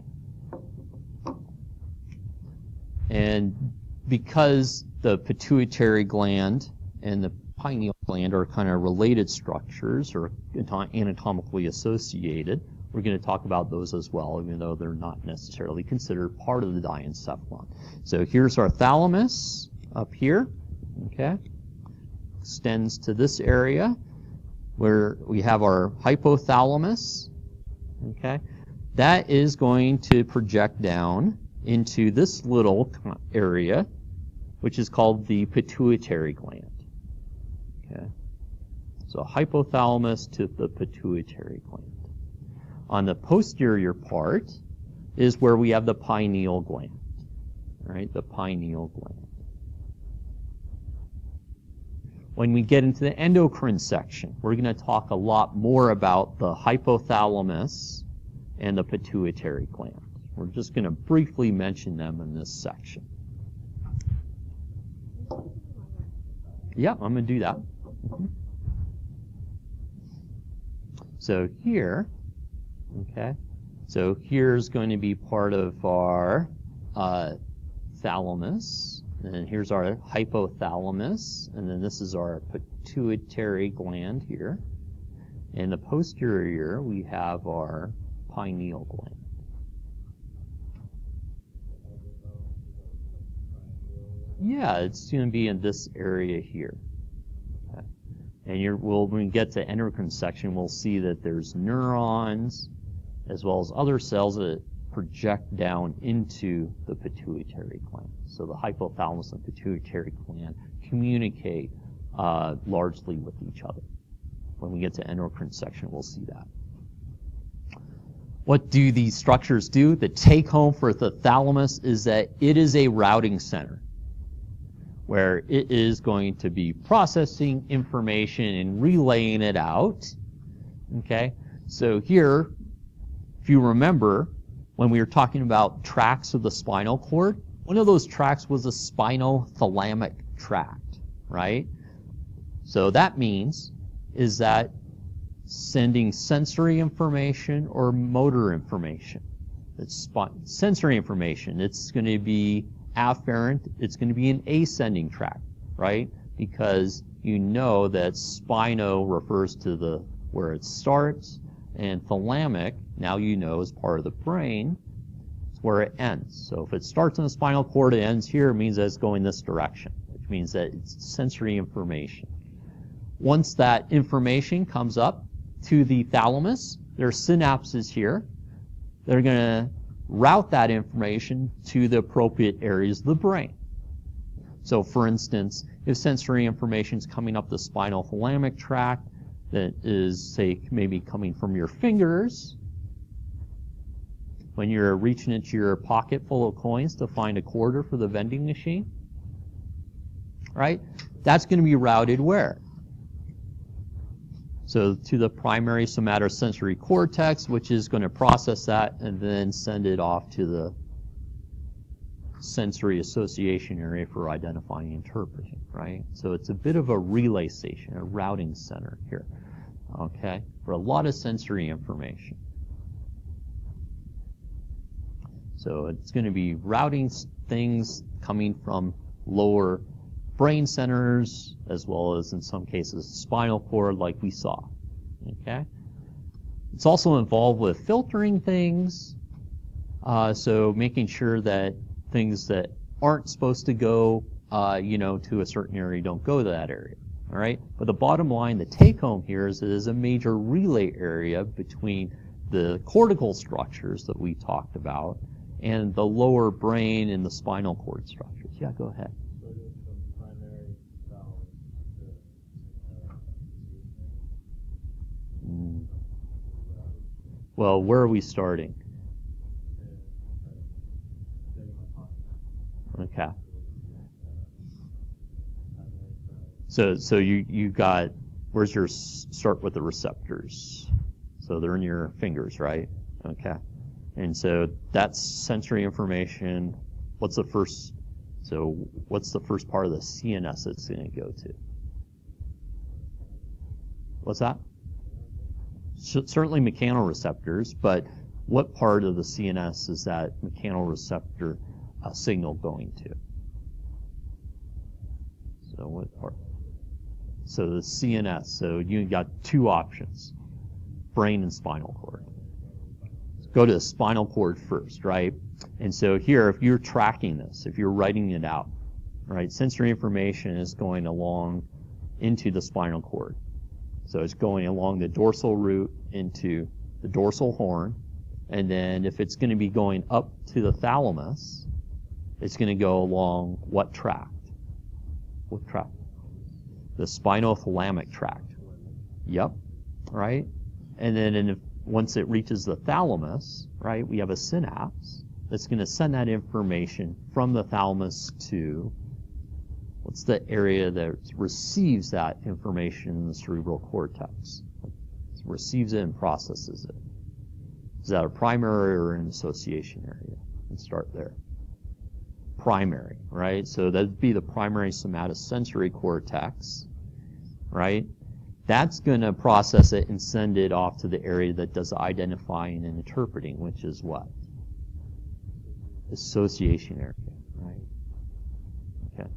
And because the pituitary gland and the pineal gland are kind of related structures or anatomically associated, we're going to talk about those as well, even though they're not necessarily considered part of the diencephalon. So here's our thalamus up here, okay? Extends to this area where we have our hypothalamus, okay? That is going to project down into this little area, which is called the pituitary gland. Okay? So hypothalamus to the pituitary gland. On the posterior part is where we have the pineal gland, right? The pineal gland. When we get into the endocrine section, we're going to talk a lot more about the hypothalamus and the pituitary gland. We're just going to briefly mention them in this section. Yeah, I'm going to do that. So here, okay, so here's going to be part of our uh, thalamus. And here's our hypothalamus, and then this is our pituitary gland here. In the posterior, we have our pineal gland. Yeah, it's going to be in this area here. Okay. And you're, we'll, when we get to endocrine section, we'll see that there's neurons as well as other cells that project down into the pituitary gland. So the hypothalamus and pituitary gland communicate uh, largely with each other. When we get to endocrine section, we'll see that. What do these structures do? The take home for the thalamus is that it is a routing center where it is going to be processing information and relaying it out. Okay? So here, if you remember, when we were talking about tracts of the spinal cord, one of those tracts was a spinothalamic tract, right? So that means is that sending sensory information or motor information. It's sensory information. It's going to be afferent. It's going to be an ascending tract, right? Because you know that spino refers to the where it starts, and thalamic now you know is part of the brain. Where it ends. So if it starts in the spinal cord, it ends here, it means that it's going this direction, which means that it's sensory information. Once that information comes up to the thalamus, there are synapses here. that are going to route that information to the appropriate areas of the brain. So for instance, if sensory information is coming up the spinal thalamic tract that is, say, maybe coming from your fingers, when you're reaching into your pocket full of coins to find a quarter for the vending machine, right? That's going to be routed where? So to the primary somatosensory cortex, which is going to process that and then send it off to the sensory association area for identifying and interpreting, right? So it's a bit of a relay station, a routing center here, okay, for a lot of sensory information. So it's going to be routing things coming from lower brain centers, as well as in some cases spinal cord like we saw. Okay? It's also involved with filtering things, uh, so making sure that things that aren't supposed to go, uh, you know, to a certain area don't go to that area. All right? But the bottom line, the take home here is it is a major relay area between the cortical structures that we talked about and the lower brain and the spinal cord structures. Yeah, go ahead. Mm. Well, where are we starting? Okay. So, so you, you got, where's your start with the receptors? So they're in your fingers, right? Okay. And so that's sensory information. What's the first, so what's the first part of the CNS it's going to go to? What's that? certainly mechanoreceptors, but what part of the CNS is that mechanoreceptor uh, signal going to? So what part? So the CNS. So you got two options: brain and spinal cord. Go to the spinal cord first, right? And so here, if you're tracking this, if you're writing it out, right, sensory information is going along into the spinal cord. So it's going along the dorsal root into the dorsal horn. And then if it's going to be going up to the thalamus, it's going to go along what tract? What tract? The spinothalamic tract. Yep. Right? And then in, once it reaches the thalamus, right, we have a synapse that's going to send that information from the thalamus to What's the area that receives that information in the cerebral cortex? It receives it and processes it. Is that a primary or an association area? And start there. Primary, right? So that'd be the primary somatosensory cortex, right? That's going to process it and send it off to the area that does identifying and interpreting, which is what? Association area. Right? Okay.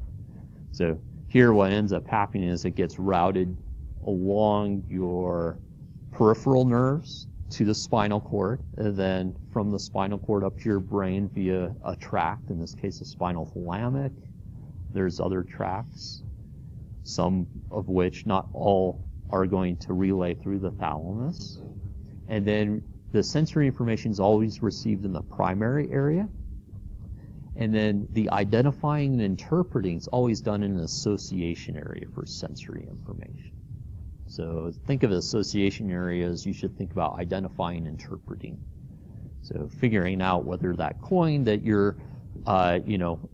So here what ends up happening is it gets routed along your peripheral nerves to the spinal cord, and then from the spinal cord up to your brain via a tract, in this case a spinal thalamic. There's other tracts, some of which, not all, are going to relay through the thalamus. And then the sensory information is always received in the primary area, and then the identifying and interpreting is always done in an association area for sensory information. So think of association areas, you should think about identifying and interpreting. So figuring out whether that coin that you're, uh, you know,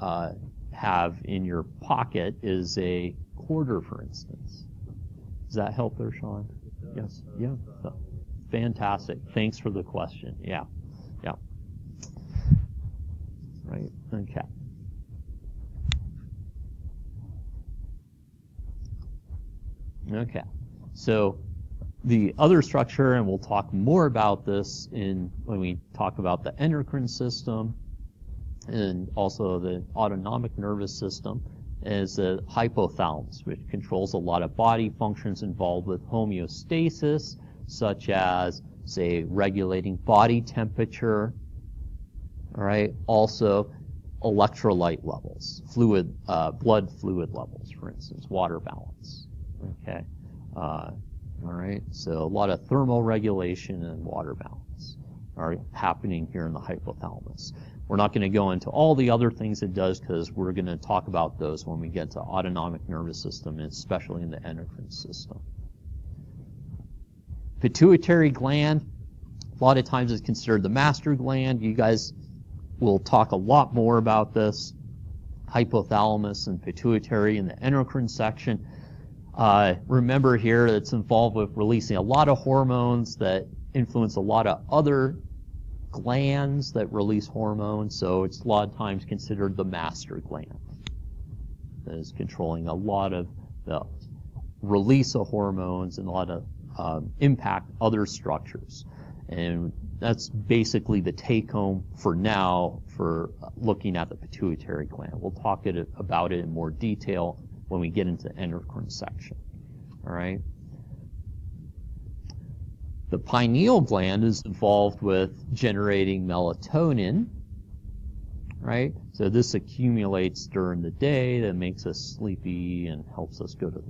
uh, have in your pocket is a quarter, for instance. Does that help there, Sean? Yes. Yeah. So, fantastic. Thanks for the question. Yeah Yeah. right? Okay. Okay. So the other structure, and we'll talk more about this in when we talk about the endocrine system and also the autonomic nervous system, is the hypothalamus, which controls a lot of body functions involved with homeostasis, such as, say, regulating body temperature, all right. Also, electrolyte levels, fluid, uh, blood fluid levels, for instance, water balance. Okay, uh, all right. So a lot of thermal regulation and water balance are happening here in the hypothalamus. We're not going to go into all the other things it does because we're going to talk about those when we get to autonomic nervous system, and especially in the endocrine system. Pituitary gland, a lot of times is considered the master gland. You guys will talk a lot more about this. Hypothalamus and pituitary in the endocrine section. Uh, remember here it's involved with releasing a lot of hormones that influence a lot of other glands that release hormones, so it's a lot of times considered the master gland that is controlling a lot of the release of hormones and a lot of um, impact other structures. And that's basically the take home for now for looking at the pituitary gland. We'll talk it, about it in more detail when we get into the endocrine section. All right. The pineal gland is involved with generating melatonin, right? So this accumulates during the day that makes us sleepy and helps us go to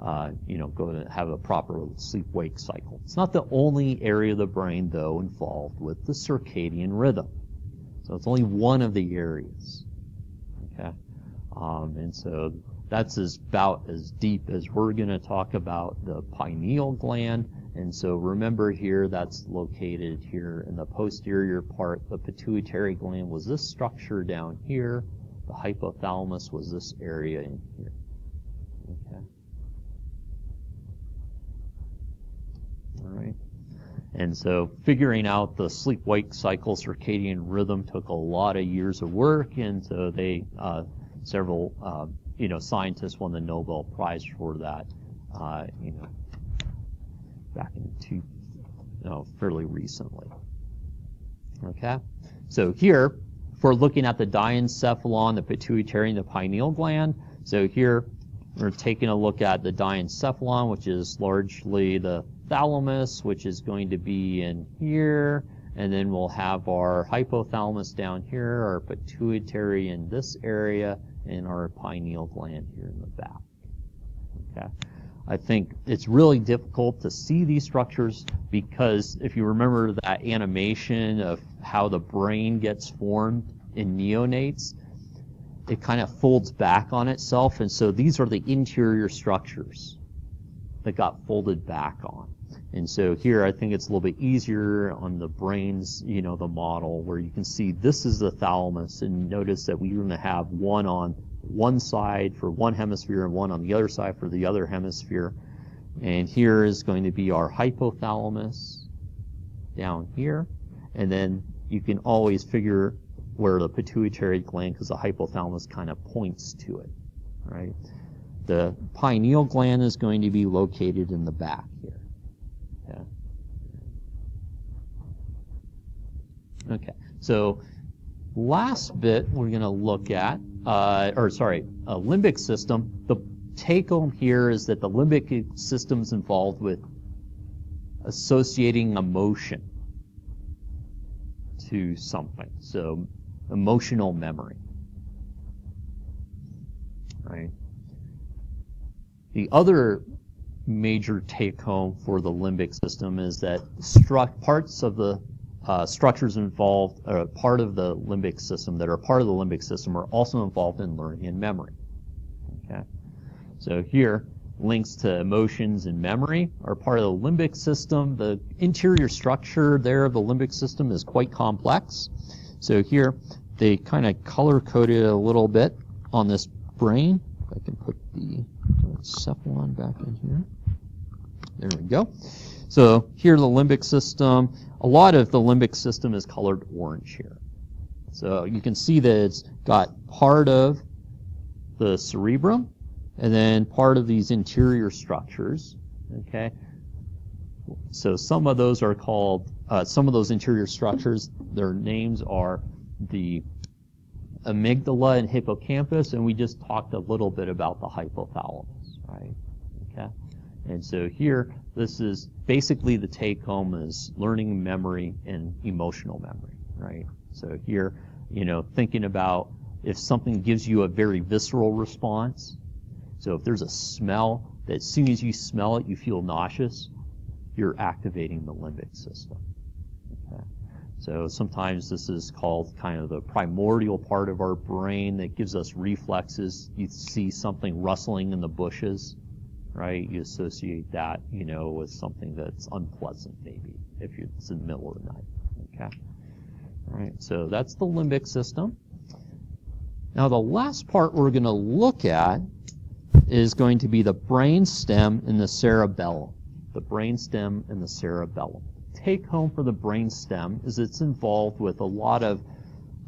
uh, you know, go to have a proper sleep-wake cycle. It's not the only area of the brain, though, involved with the circadian rhythm. So it's only one of the areas. Okay, um, and so that's as about as deep as we're going to talk about the pineal gland. And so remember here, that's located here in the posterior part. The pituitary gland was this structure down here. The hypothalamus was this area in here. Okay. All right. And so figuring out the sleep-wake cycle circadian rhythm took a lot of years of work, and so they uh, several uh, you know scientists won the Nobel Prize for that. Uh, you know, back in two, you know, fairly recently. Okay, so here for looking at the diencephalon, the pituitary, and the pineal gland. So here we're taking a look at the diencephalon, which is largely the thalamus, which is going to be in here, and then we'll have our hypothalamus down here, our pituitary in this area, and our pineal gland here in the back. Okay. I think it's really difficult to see these structures because if you remember that animation of how the brain gets formed in neonates, it kind of folds back on itself, and so these are the interior structures that got folded back on. And so here I think it's a little bit easier on the brains, you know, the model where you can see this is the thalamus and notice that we're going to have one on one side for one hemisphere and one on the other side for the other hemisphere. And here is going to be our hypothalamus down here. And then you can always figure where the pituitary gland, because the hypothalamus kind of points to it, right? The pineal gland is going to be located in the back here. Okay, so last bit we're going to look at, uh, or sorry, a limbic system. The take home here is that the limbic system is involved with associating emotion to something. So emotional memory. Right? The other major take home for the limbic system is that parts of the uh, structures involved, uh, part of the limbic system that are part of the limbic system are also involved in learning and memory. Okay, so here links to emotions and memory are part of the limbic system. The interior structure there of the limbic system is quite complex. So here they kind of color coded a little bit on this brain. If I can put the cephalon back in here. There we go. So here the limbic system, a lot of the limbic system is colored orange here. So you can see that it's got part of the cerebrum and then part of these interior structures. Okay. So some of those are called, uh, some of those interior structures, their names are the amygdala and hippocampus, and we just talked a little bit about the hypothalamus, right? And so here, this is basically the take home is learning memory and emotional memory, right? So here, you know, thinking about if something gives you a very visceral response. So if there's a smell that as soon as you smell it, you feel nauseous, you're activating the limbic system. Okay. So sometimes this is called kind of the primordial part of our brain that gives us reflexes. You see something rustling in the bushes, right? You associate that, you know, with something that's unpleasant maybe if it's in the middle of the night. Okay. All right. So that's the limbic system. Now the last part we're going to look at is going to be the brain stem and the cerebellum. The brain stem and the cerebellum. Take home for the brain stem is it's involved with a lot of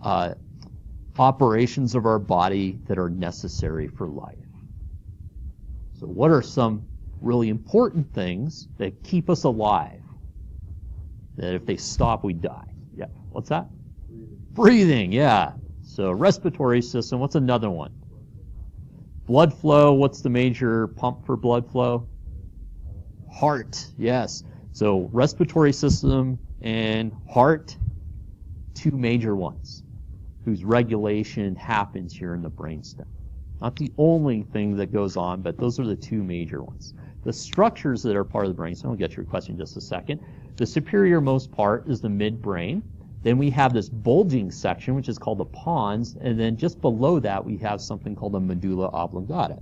uh, operations of our body that are necessary for life. So what are some really important things that keep us alive? That if they stop, we die. Yeah. What's that? Breathing. Breathing, yeah. So respiratory system, what's another one? Blood flow, what's the major pump for blood flow? Heart, yes. So respiratory system and heart, two major ones whose regulation happens here in the brainstem. Not the only thing that goes on, but those are the two major ones. The structures that are part of the brainstem, I'll get to your question in just a second. The superior most part is the midbrain. Then we have this bulging section, which is called the pons, and then just below that we have something called the medulla oblongata.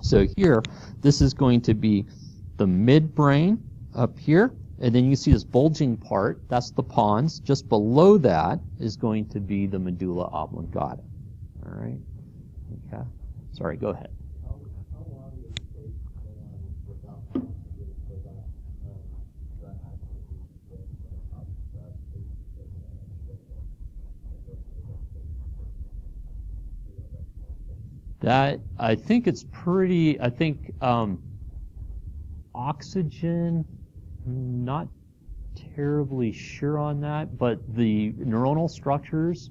So here, this is going to be the midbrain up here, and then you see this bulging part, that's the pons. Just below that is going to be the medulla oblongata. All right? Okay. Sorry, go ahead. That I think it's pretty. I think um, oxygen. Not terribly sure on that, but the neuronal structures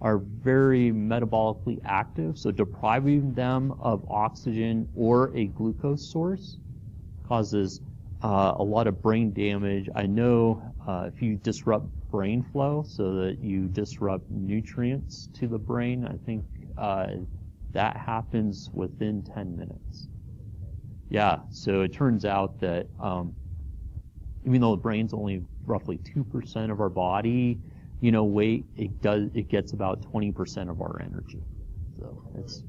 are very metabolically active. So depriving them of oxygen or a glucose source causes uh, a lot of brain damage. I know uh, if you disrupt brain flow so that you disrupt nutrients to the brain, I think uh, that happens within 10 minutes. Yeah, so it turns out that um, even though the brain's only roughly 2% of our body, you know, weight, it does, it gets about 20% of our energy. So it's,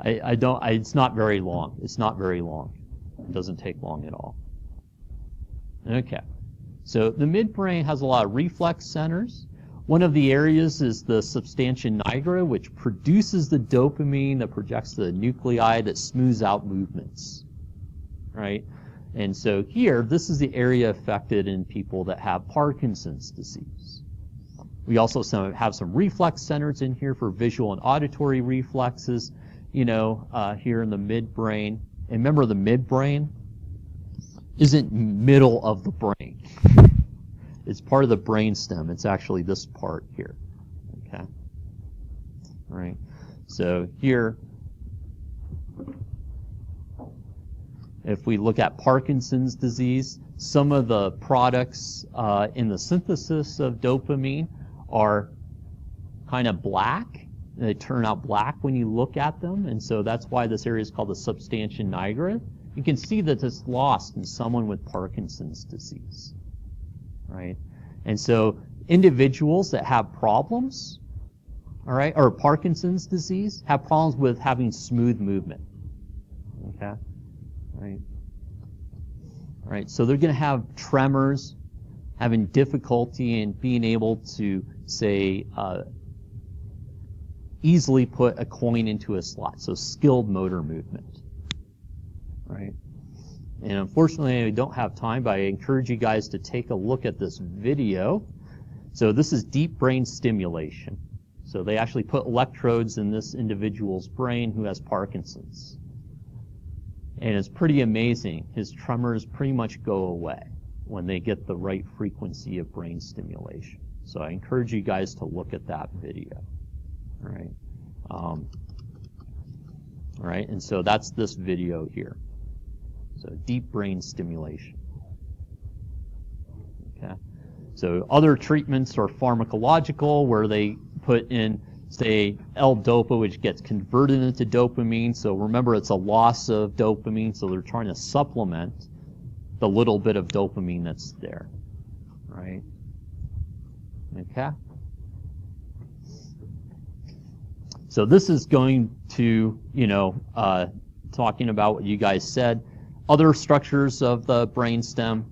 I, I don't, I, it's not very long. It's not very long. It doesn't take long at all. Okay. So the midbrain has a lot of reflex centers. One of the areas is the substantia nigra, which produces the dopamine that projects the nuclei that smooths out movements. Right? And so here, this is the area affected in people that have Parkinson's disease. We also some, have some reflex centers in here for visual and auditory reflexes, you know, uh, here in the midbrain. And remember, the midbrain isn't middle of the brain. It's part of the brain stem. It's actually this part here. Okay. All right. So here, if we look at Parkinson's disease, some of the products uh, in the synthesis of dopamine are kind of black. They turn out black when you look at them, and so that's why this area is called the substantia nigra. You can see that it's lost in someone with Parkinson's disease right? And so individuals that have problems, all right, or Parkinson's disease have problems with having smooth movement. Okay? Right? All right, so they're going to have tremors, having difficulty in being able to, say, uh, easily put a coin into a slot. So skilled motor movement. Right? And unfortunately, I don't have time, but I encourage you guys to take a look at this video. So this is deep brain stimulation. So they actually put electrodes in this individual's brain who has Parkinson's. And it's pretty amazing. His tremors pretty much go away when they get the right frequency of brain stimulation. So I encourage you guys to look at that video. All right. Um, all right. And so that's this video here. So deep brain stimulation. Okay. So other treatments are pharmacological, where they put in say L-DOPA, which gets converted into dopamine. So remember, it's a loss of dopamine, so they're trying to supplement the little bit of dopamine that's there, right? Okay. So this is going to, you know, uh, talking about what you guys said. Other structures of the brainstem.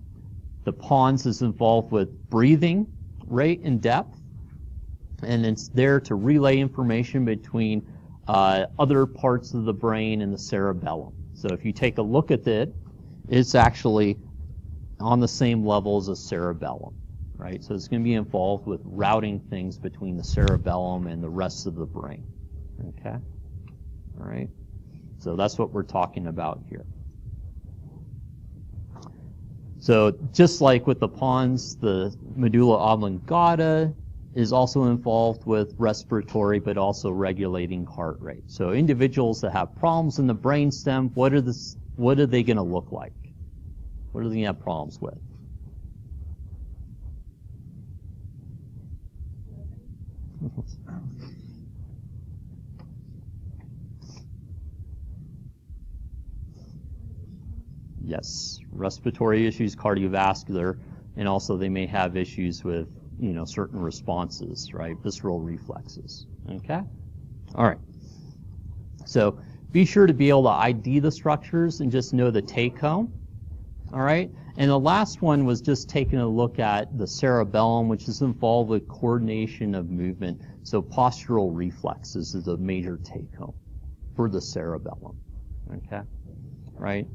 The pons is involved with breathing rate and depth, and it's there to relay information between uh, other parts of the brain and the cerebellum. So if you take a look at it, it's actually on the same level as the cerebellum, right? So it's going to be involved with routing things between the cerebellum and the rest of the brain. Okay? All right? So that's what we're talking about here. So just like with the pons, the medulla oblongata is also involved with respiratory, but also regulating heart rate. So individuals that have problems in the brainstem, what are the, what are they going to look like? What are they going to have problems with? Yes, respiratory issues, cardiovascular, and also they may have issues with, you know, certain responses, right? Visceral reflexes. Okay? All right. So be sure to be able to ID the structures and just know the take home. All right? And the last one was just taking a look at the cerebellum, which is involved with coordination of movement. So postural reflexes is a major take home for the cerebellum. Okay? Right?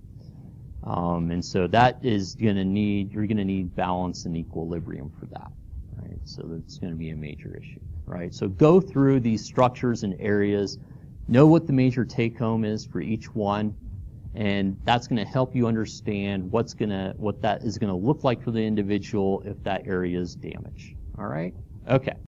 Um, and so that is going to need, you're going to need balance and equilibrium for that, right? So that's going to be a major issue, right? So go through these structures and areas, know what the major take home is for each one, and that's going to help you understand what's going to, what that is going to look like for the individual if that area is damaged, all right? Okay.